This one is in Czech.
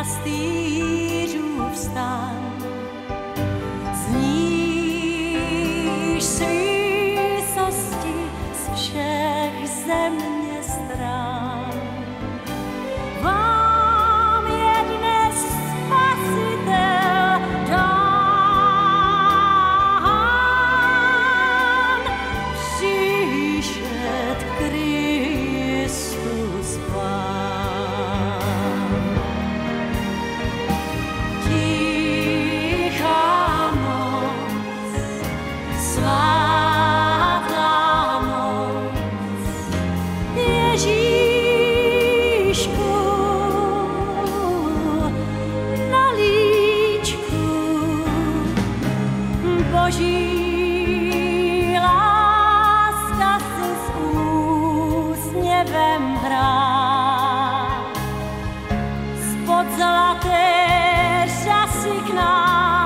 jasností v pastýřův stan. Zníš s výsosti z všech stran. boží láska si s úsměvem hrá. Spod zlaté řasy k nám